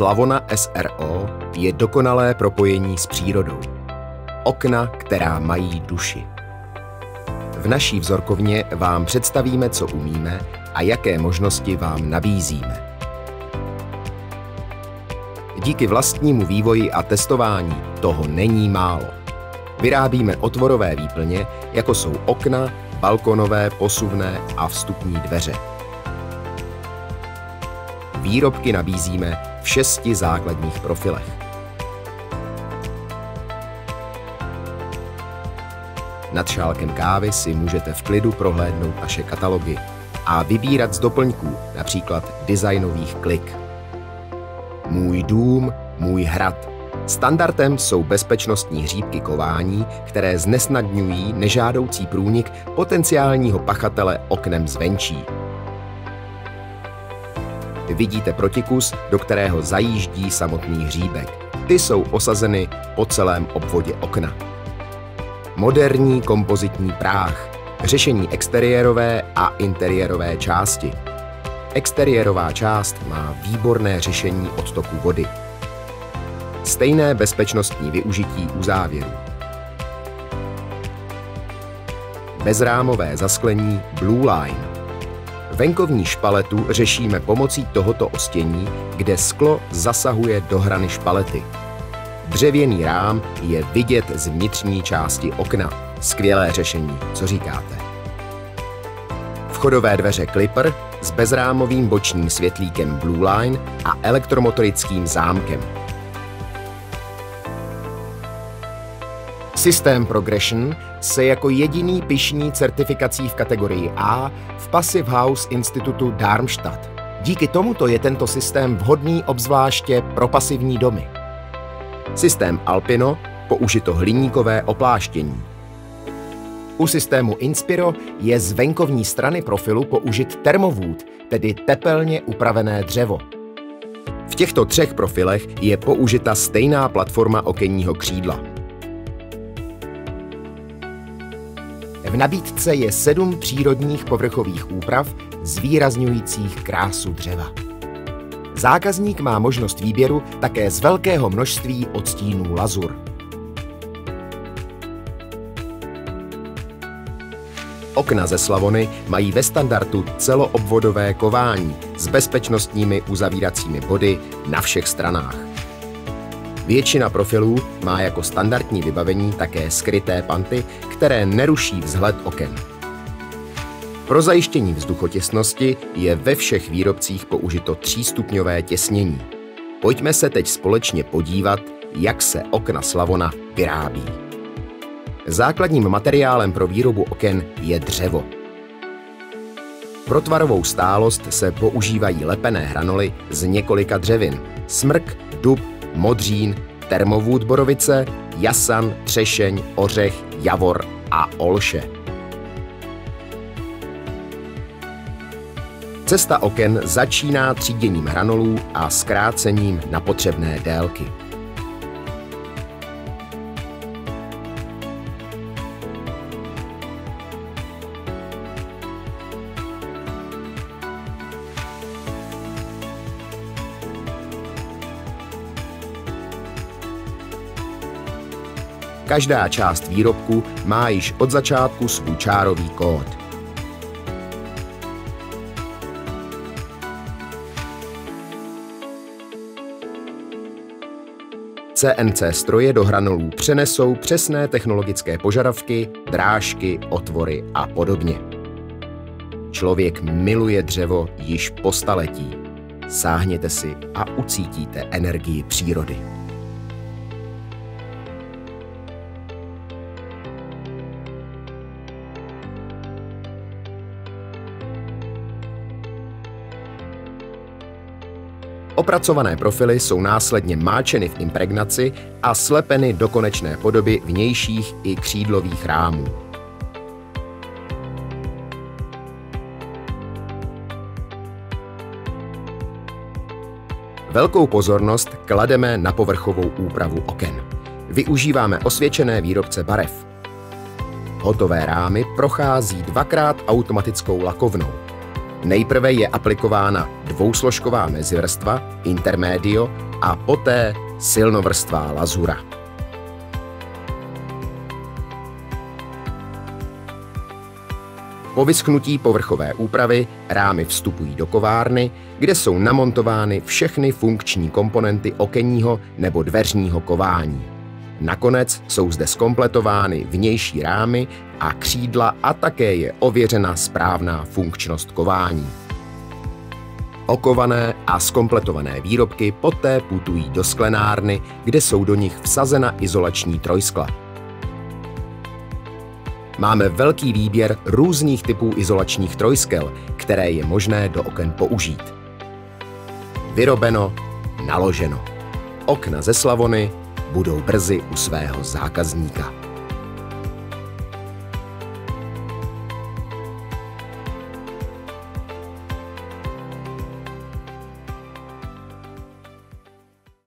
Slavona SRO je dokonalé propojení s přírodou. Okna, která mají duši. V naší vzorkovně vám představíme, co umíme a jaké možnosti vám nabízíme. Díky vlastnímu vývoji a testování toho není málo. Vyrábíme otvorové výplně, jako jsou okna, balkonové, posuvné a vstupní dveře. Výrobky nabízíme šesti základních profilech. Nad šálkem kávy si můžete v klidu prohlédnout naše katalogy a vybírat z doplňků, například designových klik. Můj dům, můj hrad. Standardem jsou bezpečnostní hříbky kování, které znesnadňují nežádoucí průnik potenciálního pachatele oknem zvenčí. Vidíte protikus, do kterého zajíždí samotný hříbek. Ty jsou osazeny po celém obvodě okna. Moderní kompozitní práh, řešení exteriérové a interiérové části. Exteriérová část má výborné řešení odtoku vody. Stejné bezpečnostní využití u závěru. Bezrámové zasklení Blue Line. Venkovní špaletu řešíme pomocí tohoto ostění, kde sklo zasahuje do hrany špalety. Dřevěný rám je vidět z vnitřní části okna. Skvělé řešení, co říkáte? Vchodové dveře Clipper s bezrámovým bočním světlíkem Blue Line a elektromotorickým zámkem. Systém Progression se jako jediný pišní certifikací v kategorii A v Passive House Institutu Darmstadt. Díky tomuto je tento systém vhodný obzvláště pro pasivní domy. Systém Alpino použito hliníkové opláštění. U systému Inspiro je z venkovní strany profilu použit termovůd, tedy tepelně upravené dřevo. V těchto třech profilech je použita stejná platforma okenního křídla. V nabídce je sedm přírodních povrchových úprav zvýrazňujících krásu dřeva. Zákazník má možnost výběru také z velkého množství odstínů lazur. Okna ze Slavony mají ve standardu celoobvodové kování s bezpečnostními uzavíracími body na všech stranách. Většina profilů má jako standardní vybavení také skryté panty, které neruší vzhled oken. Pro zajištění vzduchotěsnosti je ve všech výrobcích použito třístupňové těsnění. Pojďme se teď společně podívat, jak se okna Slavona vyrábí. Základním materiálem pro výrobu oken je dřevo. Pro tvarovou stálost se používají lepené hranoly z několika dřevin. Smrk, dub, modřín, termovůd borovice, jasan, třešeň, ořech, javor a olše. Cesta oken začíná tříděním hranolů a zkrácením na potřebné délky. Každá část výrobku má již od začátku svůj čárový kód. CNC stroje do hranolů přenesou přesné technologické požadavky, drážky, otvory a podobně. Člověk miluje dřevo již po staletí. Sáhněte si a ucítíte energii přírody. Opracované profily jsou následně máčeny v impregnaci a slepeny do konečné podoby vnějších i křídlových rámů. Velkou pozornost klademe na povrchovou úpravu oken. Využíváme osvědčené výrobce barev. Hotové rámy prochází dvakrát automatickou lakovnou. Nejprve je aplikována dvousložková mezivrstva, intermedio, a poté silnovrstvá lazura. Po vyschnutí povrchové úpravy rámy vstupují do kovárny, kde jsou namontovány všechny funkční komponenty okenního nebo dveřního kování. Nakonec jsou zde skompletovány vnější rámy a křídla a také je ověřena správná funkčnost kování. Okované a skompletované výrobky poté putují do sklenárny, kde jsou do nich vsazena izolační trojskla. Máme velký výběr různých typů izolačních trojskel, které je možné do oken použít. Vyrobeno, naloženo. Okna ze Slavony budou brzy u svého zákazníka.